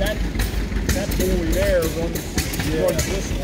that, that buoy there runs, yeah. runs this